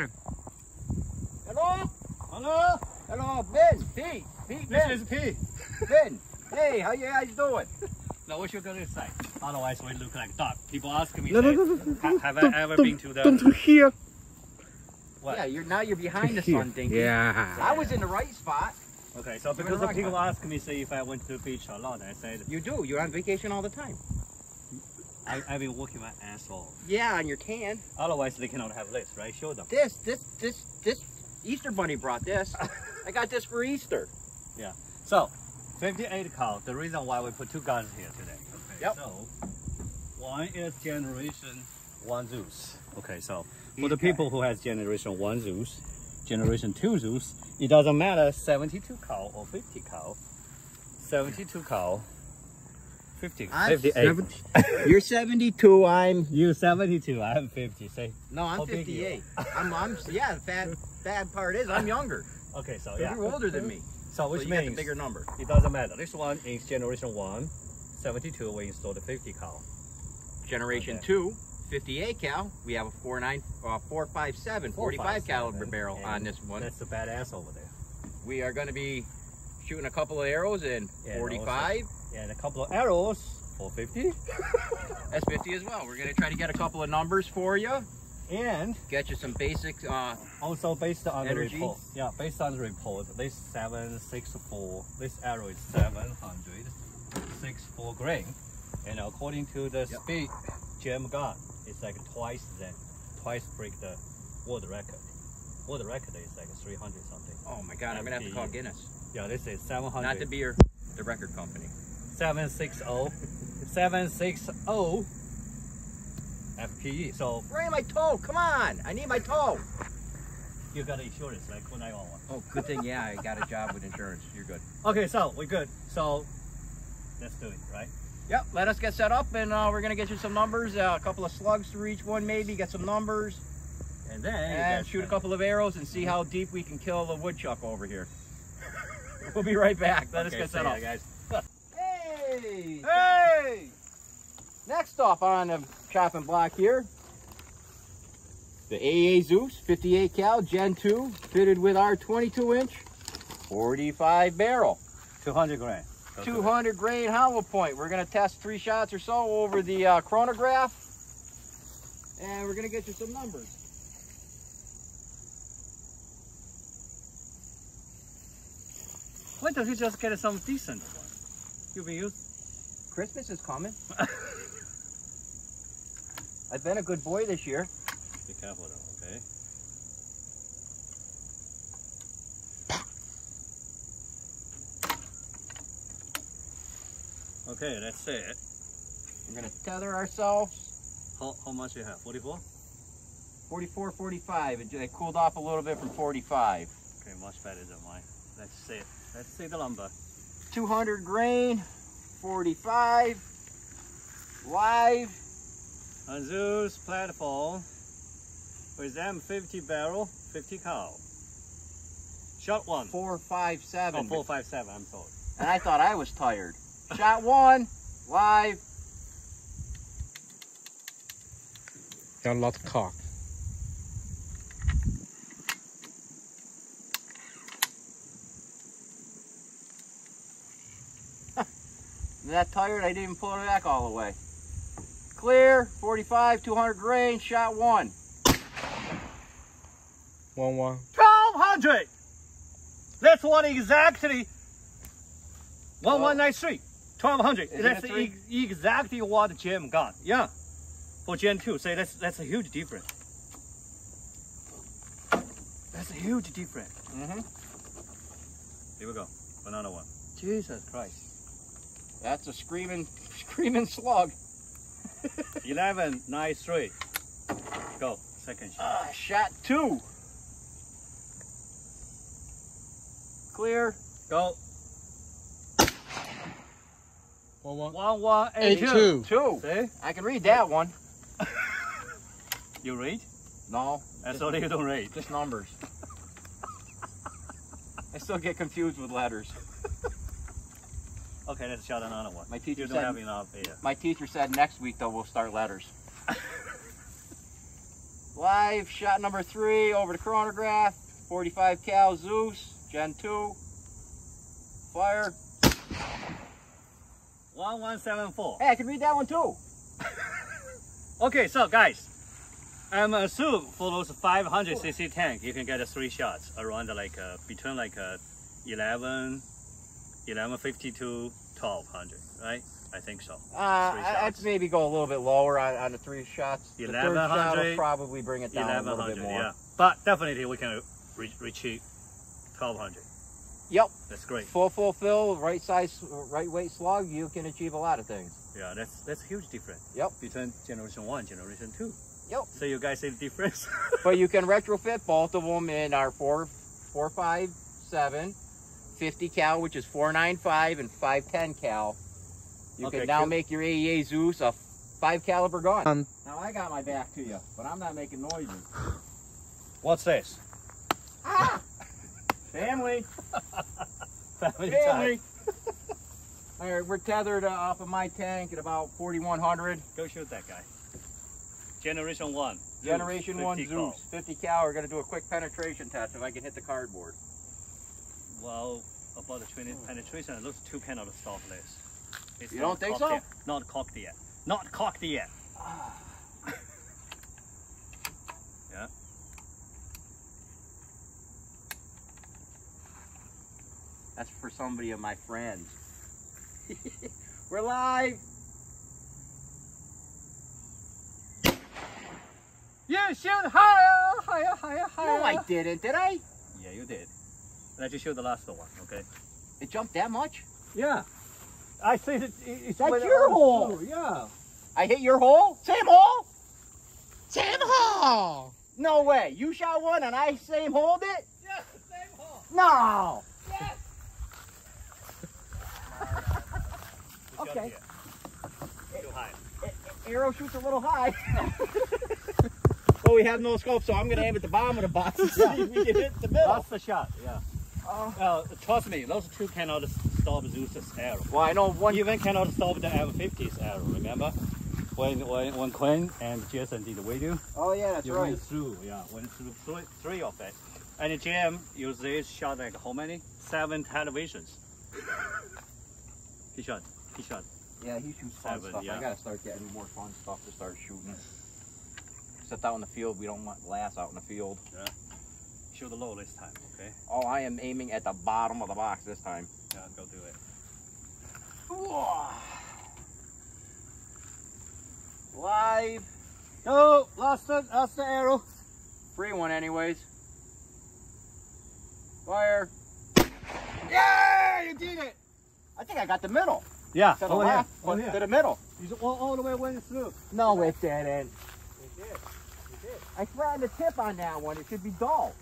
generation. Hello? Hello? Hello, Ben. Pete. Pete, This Ben. is P. Ben. Hey, how you guys doing? Now what you gonna say? Otherwise we look like dog. People ask me, No, no, say, no, no, no, have I ever been to the Don't here. what? Yeah, you're now you're behind the Here. sun, Dinky. Yeah. I was in the right spot. Okay, so because the the people spot. ask me say if I went to the beach a lot, I said You do. You're on vacation all the time. I, I've been working my ass off. Yeah, on your can. Otherwise they cannot have this, right? Show them. This, this, this, this. Easter Bunny brought this. I got this for Easter. Yeah. So, 58 cow. The reason why we put two guns here today. Okay. Yep. So, one is generation one Zeus. Okay, so for the people who has generation one Zeus, generation two Zeus, it doesn't matter 72 cow or 50 cow. 72 cow. 50, I'm 58. 70. You're 72. I'm You 72, I'm 50. Say, no, I'm How big you 58. I'm, I'm. Yeah, the bad, bad part is I'm younger. okay, so You're older than me. So which so you got means bigger number. it doesn't matter. This one is generation one. 72, we installed the 50 cow. Generation Okay. two, 58 cal. We have a 49, uh, 457, 45 caliber 457, barrel on this one. That's the badass over there. We are going to be shooting a couple of arrows in Yeah, and 45. And a couple of arrows, 450. That's 50 as well. We're going to try to get a couple of numbers for you. And Get you some basic. Uh, also based on Energy? the report. Yeah, based on the report, this 764, this arrow is 764 grain. And according to the Yep. speed gem gun, it's like twice that, twice break the world record. World record is like 300 something. oh my God, I'm going to have to call Guinness. Yeah, this is 700. Not the beer, the record company. 760 760 FPE. So Ray, my toe. Come on. I need my toe. you got insurance like 911. Oh, good thing. Yeah, I got a job with insurance. You're good. Okay, so we're good. So let's do it, right? Yep, let us get set up and uh, we're going to get you some numbers. Uh, a couple of slugs through each one, maybe. Get some numbers. And then and shoot a couple of arrows and see how deep we can kill the woodchuck over here. we'll be right back. Let us get set up. guys. Hey! Hey! Next off on the chopping block here, the AA Zeus 58 cal Gen 2 fitted with our 22 inch 45 barrel. 200 grand. Go to it. 200 grain hollow point. We're going to test three shots or so over the uh, chronograph. And we're going to get you some numbers. Why don't you just get some decent one? You've been used. Christmas is coming. I've been a good boy this year. Be careful though, okay? Okay, that's it. We're going to tether ourselves. How, how much you have? 44? 44, 45. It, it cooled off a little bit from 45. Okay, much better than mine. Let's see it. Let's see the lumber. 200 grain, 45, live, On Zeus platform with M50 barrel, 50 cow. Shot one. 457. Oh, 457, I'm sorry. And I thought I was tired. Shot one, live. Got a lot of cock. That tired, I didn't even pull it back all the way. Clear, 45, 200 grain, shot one. One one. 1200! That's what exactly 1193. 1200. Isn't That's it three? exactly what Jim got. Yeah. For Gen 2. Say that's that's a huge difference. That's a huge difference. Mm-hmm. Here we go. Another one. Jesus Christ. That's a screaming, screaming slug. 1193. Go. Second shot. Uh, shot two. Clear. Go. One one. 1182. Two. See? I can read that one. You read? No, That's all you don't read. just numbers. I still get confused with letters. Okay, let's shot another one. My teacher said- have enough here. My teacher said next week though we'll start letters. Live shot number three over the chronograph. 45 cal Zeus, Gen 2. Fire. 1174. Hey, I can read that one too. Okay, so guys, I'm assume for those 500cc tank, you can get uh, three shots around like uh, between like uh, 11, 1150 to 1200, right? I think so. Uh, I'd maybe go a little bit lower on, on the three shots. The third shot will probably bring it down a little bit 1100, more. yeah. But definitely we can re- reach 1200. Yep. That's great. Full fulfill, right size, right weight slug, you can achieve a lot of things. Yeah, that's that's huge difference. Yep. Between generation one, generation two. Yep. So you guys see the difference? but you can retrofit both of them in our 4, 457, 50 cal, which is 495, and 510 cal. You Okay, can now cool. make your AEA Zeus a 5 caliber gun. Um, now I got my back to you, but I'm not making noises. What's this? Ah! Family, Family family. All right, we're tethered uh, off of my tank at about 4100. Go shoot that guy. Generation one. Zeus, Generation 1 50 Zeus, cal. 50 cal. We're going to do a quick penetration test if I can hit the cardboard. Well, about the 20 hmm. penetration, those two cannot stop this. It's You don't think so? Yet. Not cocked yet. Not cocked yet. yeah. That's for somebody of my friends. We're live. You shoot higher, higher, higher, higher. No, I didn't, did I? Yeah, you did. Let's just showed the last one, okay? It jumped that much? Yeah. I see it. It's That's went your hole. through, Yeah. I hit your hole? Same hole? Same hole. No way. You shot one and I same holed it? Yeah, same hole. No. Yes. Okay. Too high. Arrow shoots a little high. well, we have no scope, so I'm going to aim at the bottom of the box and see if we can hit the middle. That's the shot. Yeah. Uh, Uh, trust me, those two cannot stop Zeus's arrow. well, I know one. Even cannot stop the M50's arrow. Remember, when when when Quinn and Jason did the video, Oh, yeah, that's you right. went through. Yeah, went through three, three of it. And GM used this shot like how many? Seven televisions. he shot. He shot. Yeah, he shoots fun Seven, stuff. yeah. I gotta start getting more fun stuff to start shooting. Except out in the field, we don't want glass out in the field. Shoot low this time. Okay. Oh, I am aiming at the bottom of the box this time. Yeah, go do it. Live, No, last the last the arrow. free one anyways. Fire. Yeah, you did it. I think I got the middle. Yeah. To the left, Over but here. to the middle. You all, all the way went through. No, it didn't. It did. You did. I flattened the tip on that one. It should be dull.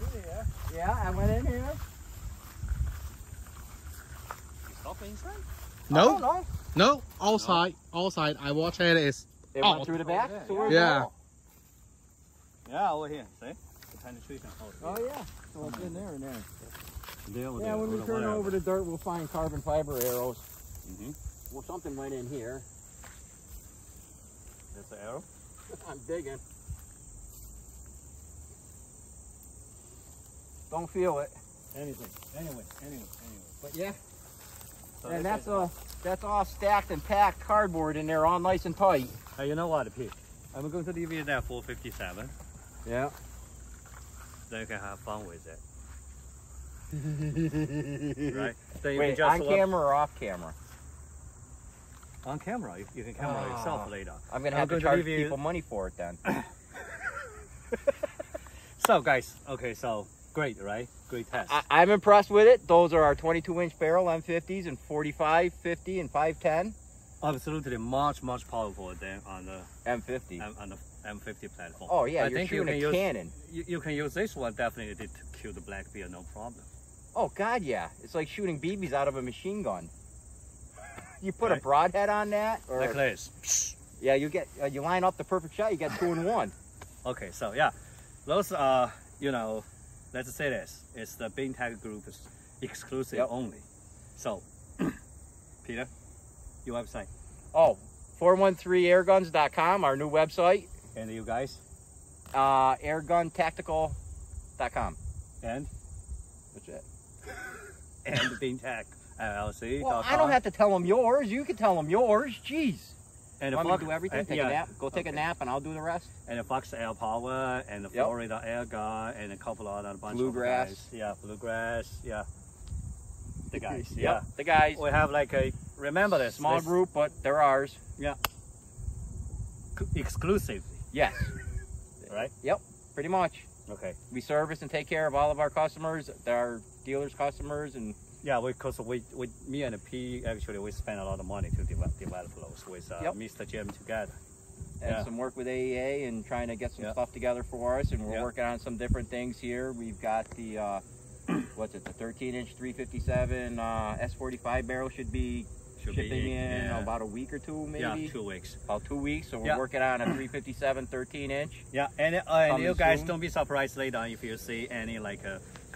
You yeah. Yeah, I went in here. You stop inside. I No, don't no, all side, all side. I watch it is. It Oh. went through the back. yeah, So yeah. Yeah. Yeah, over here. See? The penetration hole. Oh yeah. So it's in there and there. There, Yeah, when we turn whatever. over the dirt, we'll find carbon fiber arrows. Mm -hmm. Well, something went in here. That's the arrow. I'm digging. Don't feel it. Anything. Anyway, anyway, anyway. But yeah. So and that's uh that's all stacked and packed cardboard in there, all nice and tight. Hey, you know what, Pete? I'm going to leave it at 457. Yeah. Then you can have fun with it, right? You Wait, can just on look- camera or off camera? On camera, you, you can camera Ah. yourself later. I'm gonna I'm have to going to charge you- people money for it then. So, guys, okay, so great, right? Great test. I, I'm impressed with it. Those are our 22 inch barrel M50s and 45, 50, and 510 Absolutely much, much powerful than on the M50. M, on the M50 platform. Oh yeah, I you're think you shooting can a use cannon. you, you can use this one definitely to kill the black bear, no problem. Oh god, yeah. It's like shooting BBs out of a machine gun. You put a Right. broadhead on that, or Like this. yeah, you get uh, you line up the perfect shot. You get two in one. Okay, so yeah, those are you know, let's say this, it's the BinTac Group's exclusive Yep. only. So, Peter, your website Oh, 413airguns.com, our new website. and you guys. Uh, airguntactical.com. And That's it. and BinTac LLC. Well, I don't have to tell them yours. You can tell them yours. Jeez. And Want me to do everything? uh, Take yeah, a nap. Go take a nap, and I'll do the rest. And the Fox Air Power and the Yep. Florida Air Guard and a couple other bunch Bluegrass. of guys. Yeah, bluegrass. Yeah. The guys. Yep, Yeah. The guys. We have like a remember this Small this group, but they're ours. Yeah. Exclusively, Yes. right? Yep. Pretty much. Okay. We service and take care of all of our customers. Our dealers' customers, and Yeah, because we, we, me and P actually we spend a lot of money to develop, develop those with uh, Yep. Mr. Jim together. and Yeah. some work with AEA and trying to get some Yeah. stuff together for us. And we're Yeah. working on some different things here. We've got the uh, what's it? The 13 inch 357 uh, S45 barrel should be Should shipping be in yeah. about a week or two, maybe. yeah, two weeks. About two weeks. So we're Yeah. working on a 357 13 inch. Yeah, and uh, and you guys soon. don't be surprised later on if you see any like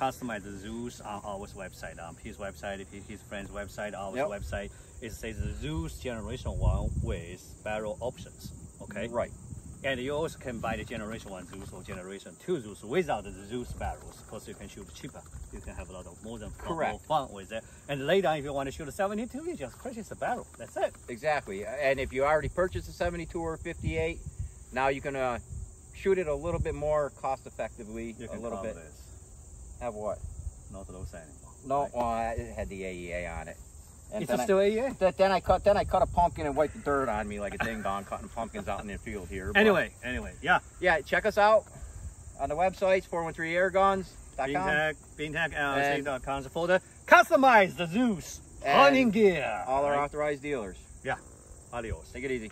uh, customized Zeus on our website, on his website, his, his friend's website, our Yep. website. It says the Zeus Generation One with barrel options. Okay, Right. and you also can buy the Generation One Zeus or Generation Two Zeus without the Zeus barrels because you can shoot cheaper. You can have a lot of more than fun, Correct. more fun with it. And later on, if you want to shoot a 72, you just purchase a barrel. That's it. Exactly. And if you already purchased a 72 or 58, now you can uh, shoot it a little bit more cost effectively. A little bit. this Have what? not those anymore. No, right? well, it had the AEA on it. And It's then I- still AEA. Th- then I cut then I cut a pumpkin and wiped the dirt on me like a ding dong cutting pumpkins out in the field here. But, Anyway, anyway, yeah. yeah, check us out on the websites 413airguns.com. BinTac, uh, And- folder. Customize the Zeus hunting gear. All our Right? authorized dealers. Yeah. Adios. Take it easy.